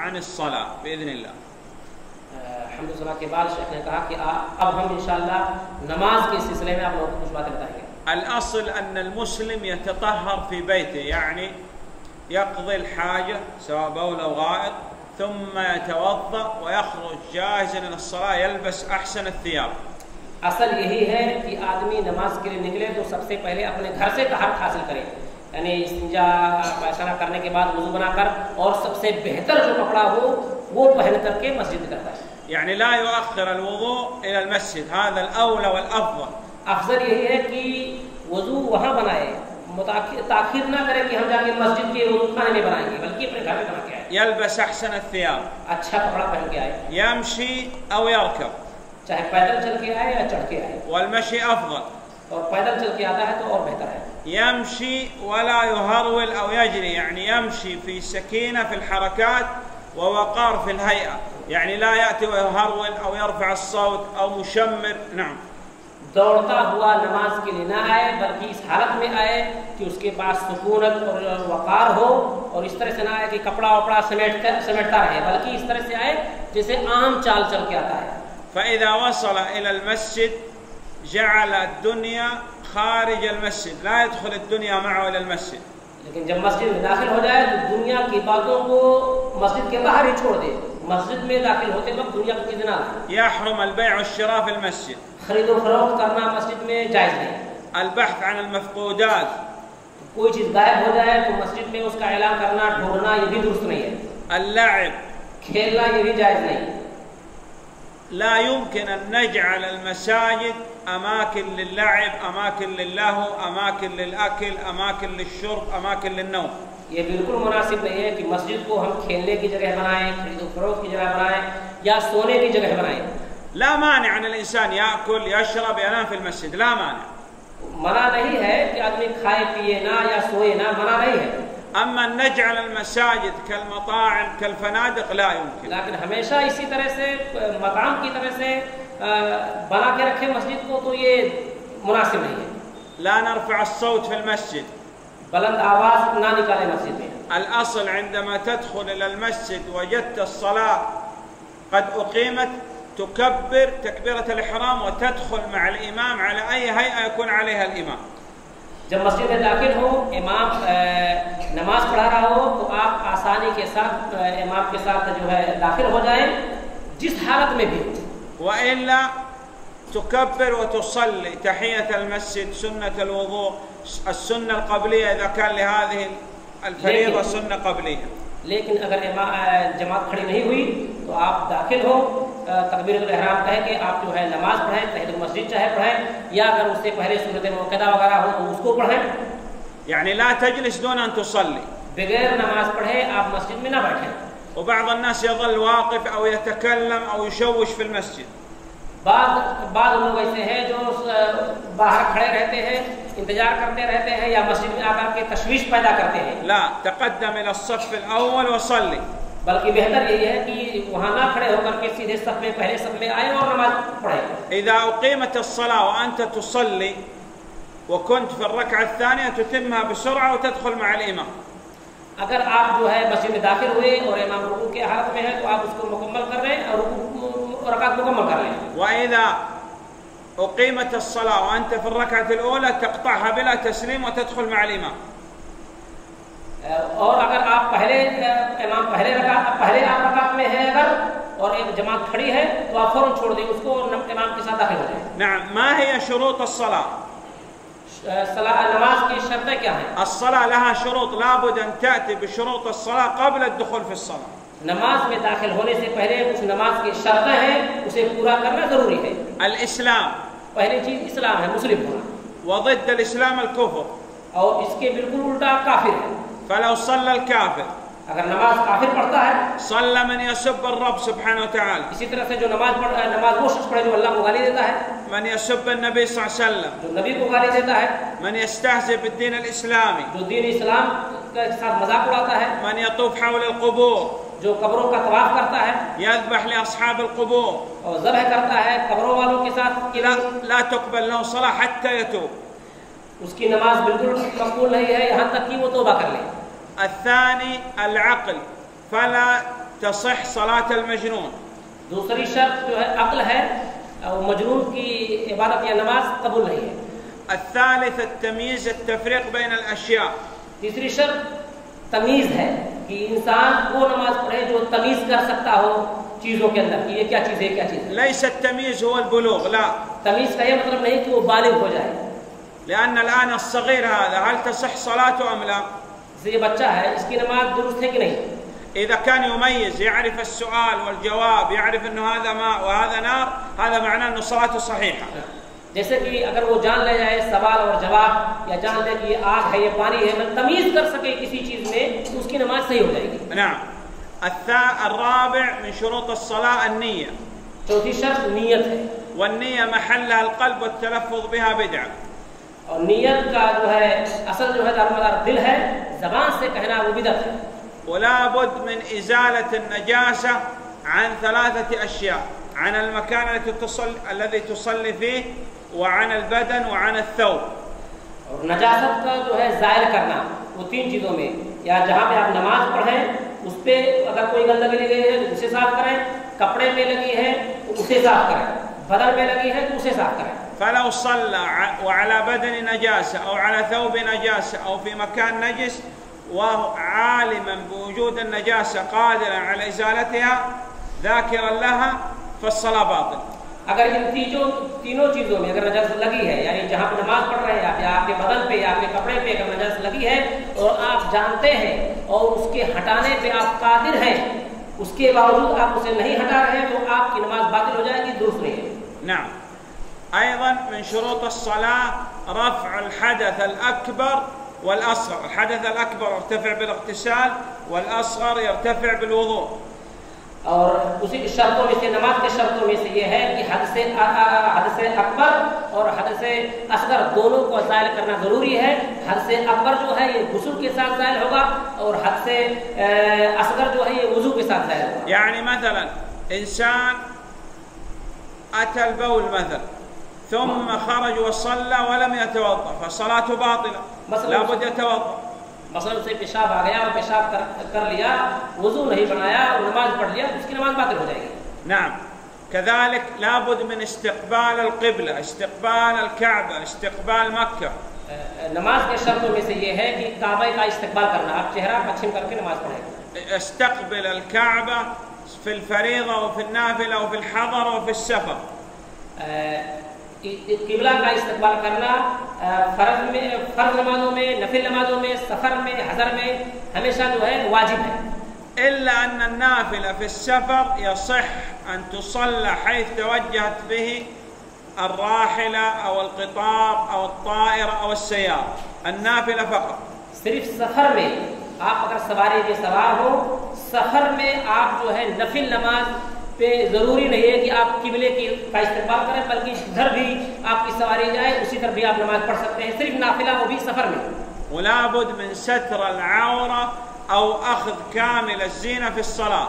عن الصلاة بإذن الله हमदुल्ला के बाद शेख ने कहा कि आ, अब हम इंशाल्लाह नमाज के सिलसिले में आप लोगों को कुछ बातें बताएंगे الأصل أن المسلم يتطهر في بيته يعني يقضي الحاجة سواء بول أو غائط ثم يتوضأ ويخرج جاهزا إلى الصلاة يلبس أحسن الثياب असल यही है कि आदमी नमाज के लिए निकले तो सबसे पहले अपने घर से तहरत हासिल करे یعنی استنجا پیشاب کرنے کے بعد وضو بنا کر اور سب سے بہتر جو کپڑا ہو وہ پہن کر کے مسجد کرتا ہے۔ یعنی لا يؤخر الوضو الى المسجد هذا الاول والافضل۔ افضل یہی ہے کہ وضو وہاں بنائے۔ تاخیر نہ کرے کہ ہم جا کے مسجد کے وضو خانے میں بنائیں گے بلکہ اپنے گھر میں بنا کے آئے يلبس احسن الثياب اچھا کپڑا پہن کے آئے يمشي او يركب چاہے پیدل چل کے آئے یا چڑھ کے آئے۔ والمشي افضل۔ اور پیدل چل کے آتا ہے تو اور بہتر ہے۔ يمشي ولا يهرول أو يجري يعني يمشي في سكينة في الحركات ووقار في الهيئة يعني لا يأتي ويهرول أو يرفع الصوت أو مشمر نعم दौड़ता हुआ नमाज के लिए ना आए बल्कि इस हालत में आए कि उसके पास सुकूनत और वकार हो और इस तरह से ना आए कि कपड़ा वपड़ा समेट कर समेटता रहे बल्कि इस तरह से आए जैसे आम चाल चल के आता है فإذا وصل إلى المسجد جعل الدنيا خارج المسجد لا يدخل الدنيا معه الى المسجد. لیکن جب مسجد میں داخل ہو جائے تو دنیا کی باتوں کو مسجد کے باہر ہی چھوڑ دے۔ مسجد میں داخل ہوتے وقت دنیا کو کتنا يحرم البيع والشراء في المسجد. خرید و فروخت کرنا مسجد میں جائز نہیں۔ البحث عن المفقودات. کوئی چیز غائب ہو جائے تو مسجد میں اس کا اعلان کرنا ڈھونڈنا یہ بھی درست نہیں ہے۔ اللعب. کھیلنا یہ بھی جائز نہیں۔ لا يمكن أن نجعل المساجد أماكن للعب أماكن للهو أماكن للأكل أماكن للشرب أماكن للنوم ये बिल्कुल मुनासिब नहीं है कि मस्जिद को हम खेलने की जगह बनाएं खरीदो फरोख्त की जगह बनाएं या सोने की जगह बनाएं لا مانع أن الإنسان يأكل يشرب ينام في المسجد لا مانع मना नहीं है कि आदमी खाए पिए ना या सोए ना मना नहीं है أما أن نجعل المساجد كالمطاعم كالفنادق لا يمكن. لیکن ہمیشہ اسی طرح سے مطعم کی طرح سے بنا کے رکھے مسجد کو تو یہ مناسب نہیں ہے۔ لا نرفع الصوت في المسجد. بلند آواز نہ نکالے مسجد میں۔ الأصل عندما تدخل إلى المسجد وجدت الصلاة قد أقيمت تكبر تكبيرة الإحرام وتدخل مع الإمام على أي هيئة يكون عليها الإمام. जब मस्जिद में दाखिल हो इमाम अ, नमाज पढ़ा रहा हो तो आप आसानी के साथ अ, इमाम के साथ जो है दाखिल हो जाए जिस हालत में भी हो وإلا تكبر وتصلي تحية المسجد سنة الوضوء السنة القبلية إذا كان لهذه الفريضة لكن- سنة قبلية لیکن اگر جماعت کھڑی نہیں ہوئی تو آپ داخل ہو۔ تکبیر احرام کہے کہ آپ جو ہے نماز پڑھیں تحیۃ المسجد چاہے پڑھیں یا اگر اس سے پہلے سنت مؤکدہ وغیرہ ہو تو اس کو پڑھیں یعنی لا تجلس دون ان تصلي۔ بغیر نماز پڑھے آپ مسجد میں نہ بیٹھیں۔ وبعض الناس يظل واقف او يتكلم او يشوش في المسجد۔ बाद बाद लोग ऐसे हैं जो अ, बाहर खड़े रहते हैं इंतजार करते रहते हैं या मस्जिद में आकर के तशवीश पैदा करते हैं لا تقدم إلى الصف الأول وصلي बल्कि बेहतर यही है कि वहाँ ना खड़े होकर के सीधे सफ में पहले सफ में आए और नमाज पढ़े إذا أقيمت الصلاة وأنت تصلي وكنت في الركعة الثانية تتمها بسرعة وتدخل مع الإمام अगर आप जो है मस्जिद में दाखिल हुए और इमाम रुकू के हालत में है तो आप उसको मुकम्मल कर लें और रुकू रकात मुकम्मल कर लें وإذا أقيمت الصلاة وأنت في الركعة الأولى تقطعها بلا تسليم وتدخل مع الإمام और अगर आप पहले इमाम पहले रकात पहले आप रकात में है अगर और एक जमात खड़ी है तो आप फौरन छोड़ दें उसको और इमाम के साथ दाखिल हो जाए نعم ما هي شروط الصلاة सलाह नमाज की शर्तें क्या हैं الصلاة لها شروط لابد أن تأتي بشروط الصلاة قبل الدخول في الصلاة نماز میں داخل ہونے سے پہلے کچھ نماز کے شرطیں ہیں اسے پورا کرنا ضروری ہے۔ الاسلام۔ پہلی چیز اسلام ہے مسلم ہونا۔ وضد الاسلام الكفر۔ اور اس کے بالکل الٹا کافر ہے۔ فلو صلى الكافر۔ اگر نماز کافر پڑھتا ہے۔ صلى من يسب الرب سبحانه وتعالى۔ اسی طرح سے جو نماز پڑھتا ہے نماز وہ شخص پڑھے جو اللہ کو گالی دیتا ہے۔ من يسب النبي صلى الله عليه وسلم۔ جو نبی کو گالی دیتا ہے۔ من يستهزئ بالدين الاسلامي جو دین اسلام کا ساتھ مذاق اڑاتا ہے۔ من يطوف حول القبور۔ جو قبروں کا طواف کرتا ہے يذبح لاصحاب القبور. اور ذبح کرتا ہے قبروں والوں کے ساتھ لا, لا تقبل له صلاه حتى يتوب. اس کی نماز بالکل مقبول نہیں ہے یہاں تک کہ وہ توبہ کر لے۔ الثاني العقل. فلا تصح صلاه المجنون. دوسری شرط جو ہے عقل ہے اور مجنون کی عبادت یا نماز قبول نہیں ہے۔ الثالث التمييز التفريق بين الاشياء تیسری شرط تمیز ہے۔ कि इंसान वो नमाज पढ़े जो तमीज कर सकता हो चीजों के अंदर कि ये क्या चीज है क्या चीज है ليس التمييز هو البلوغ لا तमीज का ये मतलब नहीं कि वो बालिग हो जाए لأن الآن الصغير هذا هل تصح صلاته أم لا जैसे ये बच्चा है इसकी नमाज दुरुस्त है कि नहीं إذا كان يميز يعرف السؤال والجواب يعرف أنه هذا ماء وهذا نار هذا معناه أنه صلاته صحيحة जैसे कि अगर वो जान ले जाए सवाल और जवाब या जान ले कि ये आग है ये पानी है मतलब तमीज कर सके किसी चीज में तो उसकी नमाज सही हो जाएगी نعم الثا الرابع من شروط الصلاة النية चौथी शर्त नीयत है والنية محلها القلب والتلفظ بها بدعة और नीयत का जो है असल जो है दारोमदार दिल है जबान से कहना वो बिदत है ولا بد من إزالة النجاسة عن ثلاثة أشياء عن المكان التي تصل الذي تصلي فيه وعن البدن وعن الثوب और नजासत का जो है जाहिर करना वो तीन चीजों में या जहाँ पे आप नमाज पढ़ें उस पे अगर कोई गंदगी लगी है तो उसे साफ करें कपड़े में लगी है तो उसे साफ करें बदन में लगी है तो उसे साफ करें فلو صلى ع- وعلى بدن نجاسة أو على ثوب نجاسة أو في مكان نجس وهو عالما بوجود النجاسة قادرا على إزالتها ذاكرا لها فالصلاة باطلة اگر ان تینوں تینوں چیزوں میں اگر نجاست لگی ہے یعنی جہاں پہ نماز پڑھ رہے ہیں، آپ یا آپ کے بدن پہ یا آپ کے کپڑے پہ اگر نجاست لگی ہے اور آپ جانتے ہیں اور اس کے ہٹانے پہ آپ قادر ہیں، اس کے باوجود آپ اسے نہیں ہٹا رہے ہیں، تو آپ کی نماز باطل ہو جائے گی، درست نہیں ہے۔ نعم۔ ايضا من شروط الصلاة رفع الحدث الاكبر والاصغر الحدث الاكبر ارتفع بالاغتسال والاصغر يرتفع بالوضوء. और उसी शर्तों में से नमाज के शर्तों में से ये है कि हद से हद से अकबर और हद से असगर दोनों को जायल करना जरूरी है हद से अकबर जो है ये गुस्ल के साथ जायल होगा और हद से अ, असगर जो है ये वजू के साथ जायल होगा يعني مثلا إنسان أتى البول مثلا ثم خرج وصلى ولم يتوضأ فصلاته باطلة مثلاً- لابد يتوضأ मसलन उसे पेशाब आ गया और पेशाब कर, कर लिया वजू नहीं बनाया और नमाज पढ़ लिया तो उसकी नमाज बातिल हो जाएगी نعم كذلك لابد من استقبال القبلة استقبال الكعبة استقبال مكة अ, नमाज के शर्तों में से ये है कि काबे का इस्तेकबाल करना आप चेहरा पश्चिम करके नमाज पढ़ें استقبل الكعبة في الفريضة وفي النافلة وفي الحضر وفي السفر किबला का इस्तेमाल करना अ, फर्ज में फर्ज नमाजों में नफिल नमाजों में सफर में हजर में हमेशा जो है वाजिब है إلا أن النافلة في السفر يصح أن تصلى حيث توجهت به الراحلة أو القطار أو الطائرة أو السيارة النافلة فقط सिर्फ सफर में आप अगर सवारी के सवार हो सफर में आप जो है नफिल नमाज پہ ضروری نہیں ہے کہ آپ قبلے کی کا استقبال کریں بلکہ جدھر بھی آپ کی سواری جائے اسی طرح بھی آپ نماز پڑھ سکتے ہیں۔ صرف نافلہ وہ بھی سفر میں۔ ولابد من ستر العورہ او اخذ کامل الزینہ فی الصلاة۔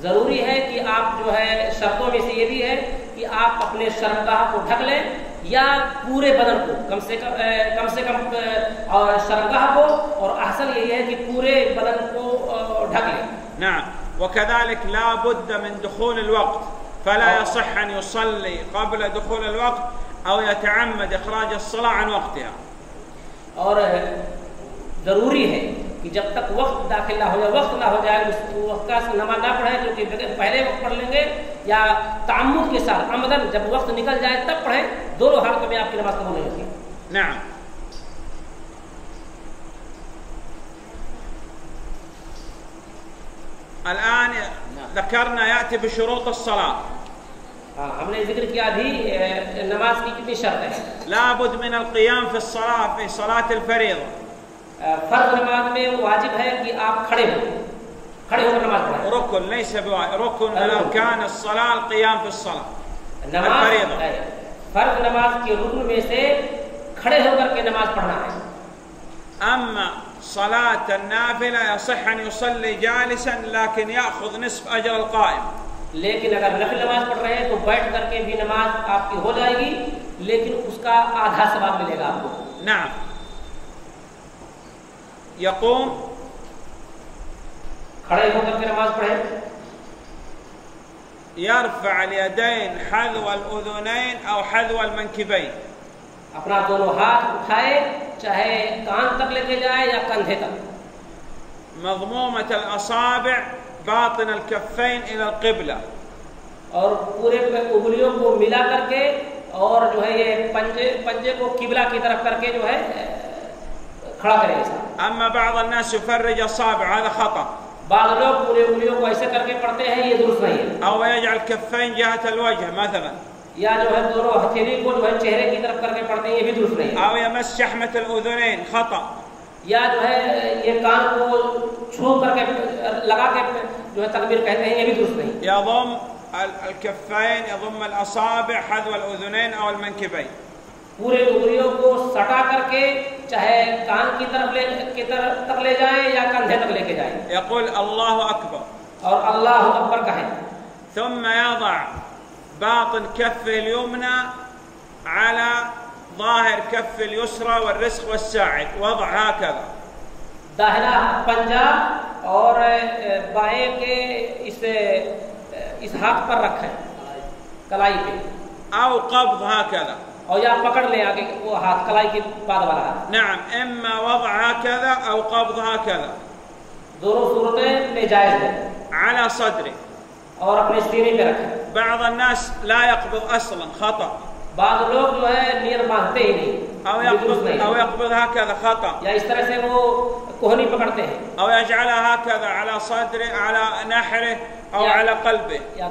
ضروری ہے کہ آپ جو ہے شرطوں میں سے یہ بھی ہے کہ آپ اپنے شرمگاہ کو ڈھک لیں یا پورے بدن کو کم سے کم کم سے کم شرمگاہ کو اور احسن یہی ہے کہ پورے بدن کو ڈھک لیں۔ نعم۔ وكذلك لا بد من دخول الوقت فلا يصح أن يصلي قبل دخول الوقت أو يتعمد إخراج الصلاة عن وقتها और जरूरी है कि जब तक वक्त दाखिल ना हो जाए वक्त ना हो जाए उस वक्त का नमाज ना पढ़े क्योंकि बगैर- पहले वक्त पढ़ लेंगे या तामुद के साथ आमदन जब वक्त निकल जाए तब पढ़े दोनों हालतों में आपकी नमाज कबूल नहीं होती الآن ذكرنا يأتي بشروط الصلاة हाँ, हमने जिक्र किया अभी अ, नमाज की कितनी शर्त है لابد من القيام في الصلاة في صلاة الفريضة अ, फर्ज नमाज में वाजिब है कि आप खड़े हो खड़े होकर नमाज पढ़ें ركن ليس بواجب ركن من أركان الصلاة القيام في الصلاة नमाज फरीदा। है। फर्ज नमाज के रुकन में से खड़े होकर के नमाज पढ़ना है أما صلاة النافلة يصح أن يصلي جالسا لكن يأخذ نصف أجر القائم लेकिन अगर नफिल नमाज पढ़ रहे हैं तो बैठ करके भी नमाज आपकी हो जाएगी लेकिन उसका आधा सवाब मिलेगा आपको نعم يقوم खड़े होकर के नमाज पढ़े يرفع اليدين حذو الأذنين أو حذو المنكبين अपना दोनों हाथ उठाए चाहे कान तक लेके जाए या कंधे तक مضمومة الأصابع باطن الكفين إلى القبلة और पूरे उंगलियों को मिला करके और जो है ये पंजे पंजे को किबला की तरफ करके जो है खड़ा करेंगे साहब أما بعض الناس يفرج أصابع هذا خطأ बाद लोग पूरे उंगलियों को ऐसे करके पढ़ते हैं ये दुरुस्त नहीं है أو يجعل كفين جهة الوجه مثلا یا جو ہے دونوں ہتھیلی کو جو ہے چہرے کی طرف کر کے پڑھتے ہیں یہ بھی درست نہیں أو يمس شحمة الأذنين خطأ. یا جو ہے یہ کان کو چھو کر کے لگا کے جو ہے تکبیر کہتے ہیں یہ بھی درست نہیں۔ یا ضم الكفين يضم الاصابع حذو الأذنين أو المنكبين. پورے انگلیوں کو سٹا کر کے چاہے کان کی طرف لے کی طرف تک لے جائیں یا کندھے تک لے کے جائیں۔ يقول الله أكبر. اور اللہ اکبر کہیں۔ ثم يضع باطن كفه اليمنى على ظاهر كف اليسرى والرسخ والساعد وضع هكذا दाहिना पंजा और अ, बाएं के इस अ, इस हाथ पर रखें कलाई पे أو قبض هكذا और या पकड़ लें आगे वो हाथ कलाई के बाद वाला हाथ نعم إما وضع هكذا أو قبض هكذا दोनों सूरतें में जायज है على صدره और अपने सीने पे रखें بعض الناس لا يقبض أصلا خطأ बाद लोग जो है नियर बांधते ही नहीं أو ये दुरुस्त يقبض नहीं أو है। يقبض هكذا خطأ या इस तरह से वो कोहनी पकड़ते हैं أو يجعلها هكذا على صدره على نحره أو يا- على قلبه या